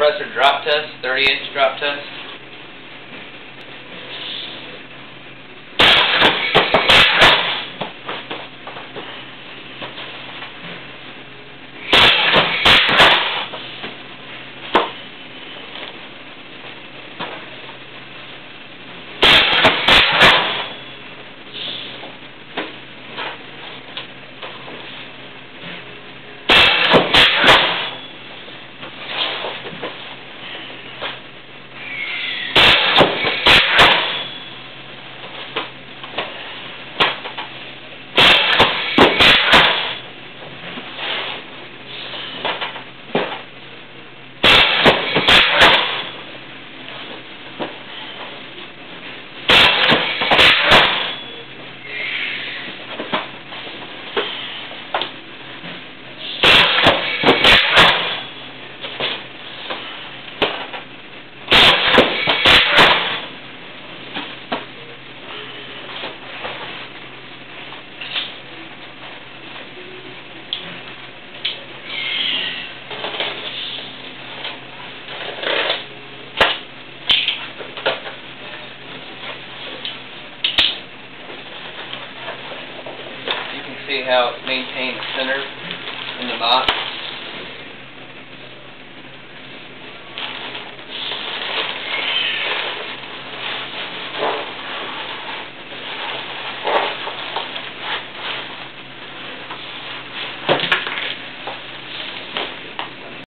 compressor drop test, 30 inch drop test. See how it maintains center in the box.